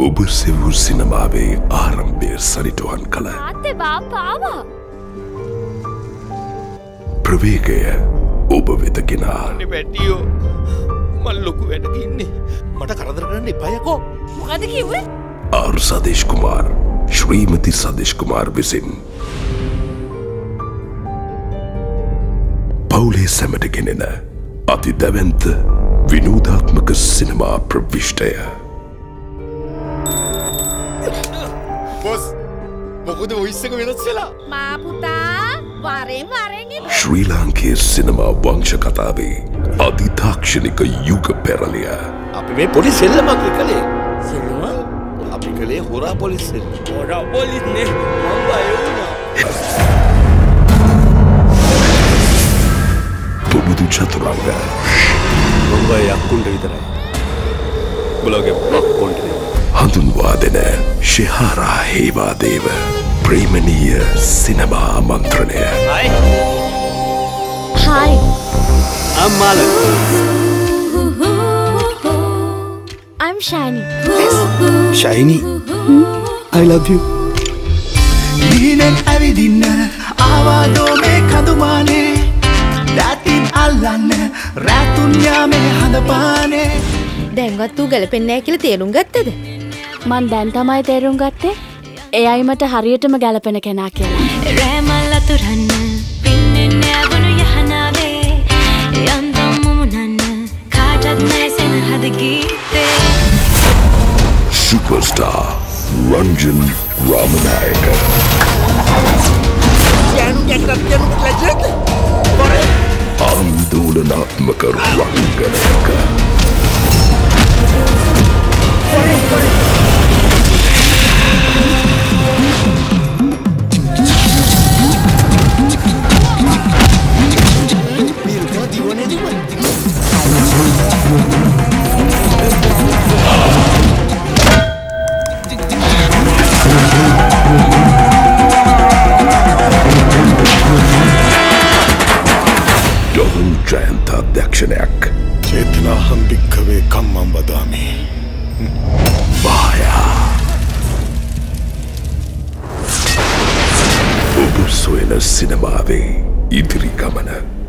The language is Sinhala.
ඔබ සෙවූ සිනමාවේ ආරම්භය සනිටුවන් කළ බාපාවා ප්‍රවේගය ඔබ වෙතගෙනා පැටියෝ මල් ලොකු වැඩකින්නේ මට කරදර කරන්න එපයකෝ මොකද කිව්වේ? ආර් සදේශ් කුමාර් ශ්‍රීමති සදේශ් කුමාර් විසින් පවුලේ සැමටගෙනෙන අති දැවන්ත විනෝධාත්මක සිනමා ප්‍රවිෂ්ටය මොකද ඔයිස්සක වෙනස් වෙලා? මා පුතා වරෙන් වරෙන් ශ්‍රී ලාංකේ සිනමා වංශ කතාවේ අධිතාක්ෂණික යුග පෙරලිය. අපි මේ පොඩි සෙල්ලමක් කළේ සෙල්ලම අපි කළේ හොරා පොලිස්සෙල් හොරා පොලිස්නේ මම බය වුණා. පුබුදු චතුරංග මම යක්කුන්ට විතරයි. බලගේ මක්කොන්ට හඳුන්වා දෙන ශිහාරා හේවාදේව ප්‍රේමණීය සිනමා මන්ත්‍රණය හයි අම්මාල I'm shiny. ශයිනි I love you. දීනෙන් ඇවිදින්න ආවාදෝ මේ කඳුමානේ රැතින් අල්ලන්න රැතුන්යාමේ හඳපානේ දැන්වත් වූ ගැලපෙන්නෑ කියල තේරුම් ගත්තද? මන් දැන් තමයි තේරුම් ගත්තේ එයයි මට හරියටම ගැලපෙන කෙනා කියලා. රෑමල් අතුරන්න පින්නෙන් නෑවුණු යහනාවේ. යන්දම් මුමුණන්න කාටත් නෑසෙන හද ගීතේ. සුපර්ස්ටාර් රංජන් රාමනායක ආන්දෝලනාත්මක රංගනයක ඩොහුන් ජයන්ත අධ්‍යක්ෂණයක්. චේතනාහම් භික්කවේ කම්මම් වදාමි. බායා ඔබ සොයන සිනමාවේ ඉදිරි ගමන